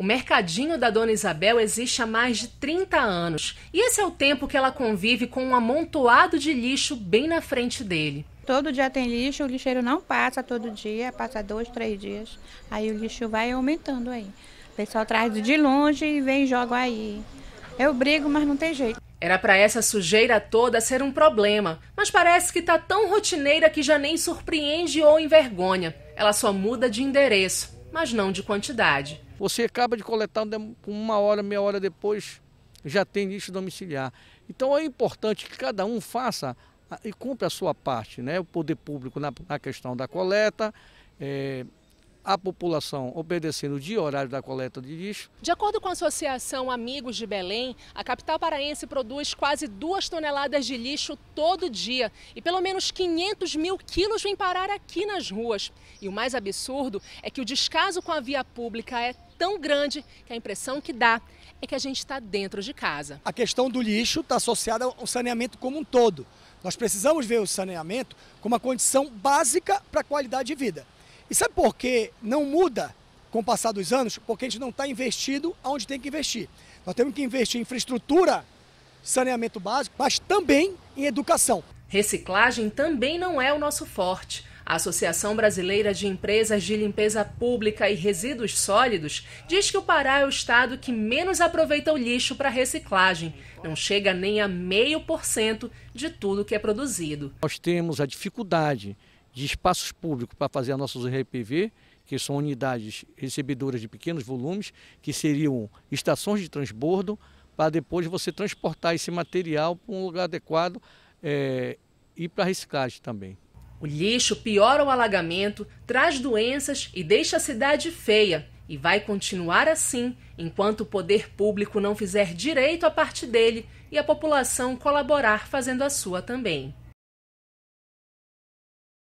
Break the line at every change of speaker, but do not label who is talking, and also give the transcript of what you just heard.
O mercadinho da Dona Isabel existe há mais de 30 anos e esse é o tempo que ela convive com um amontoado de lixo bem na frente dele.
Todo dia tem lixo, o lixeiro não passa todo dia, passa dois, três dias. Aí o lixo vai aumentando aí. O pessoal traz de longe e vem e joga aí. Eu brigo, mas não tem jeito.
Era para essa sujeira toda ser um problema, mas parece que tá tão rotineira que já nem surpreende ou envergonha. Ela só muda de endereço, mas não de quantidade.
Você acaba de coletar uma hora, meia hora depois, já tem lixo domiciliar. Então é importante que cada um faça e cumpra a sua parte, né? O poder público na, na questão da coleta, é, a população obedecendo o dia horário da coleta de lixo.
De acordo com a Associação Amigos de Belém, a capital paraense produz quase duas toneladas de lixo todo dia e pelo menos 500 mil quilos vêm parar aqui nas ruas. E o mais absurdo é que o descaso com a via pública é tão grande que a impressão que dá é que a gente está dentro de casa.
A questão do lixo está associada ao saneamento como um todo. Nós precisamos ver o saneamento como uma condição básica para a qualidade de vida. E sabe por que não muda com o passar dos anos? Porque a gente não está investido onde tem que investir. Nós temos que investir em infraestrutura, saneamento básico, mas também em educação.
Reciclagem também não é o nosso forte. A Associação Brasileira de Empresas de Limpeza Pública e Resíduos Sólidos diz que o Pará é o estado que menos aproveita o lixo para reciclagem. Não chega nem a meio por cento de tudo que é produzido.
Nós temos a dificuldade de espaços públicos para fazer as nossas RPV, que são unidades recebedoras de pequenos volumes, que seriam estações de transbordo, para depois você transportar esse material para um lugar adequado é, e para reciclagem também.
O lixo piora o alagamento, traz doenças e deixa a cidade feia. E vai continuar assim enquanto o poder público não fizer direito a parte dele e a população colaborar fazendo a sua também.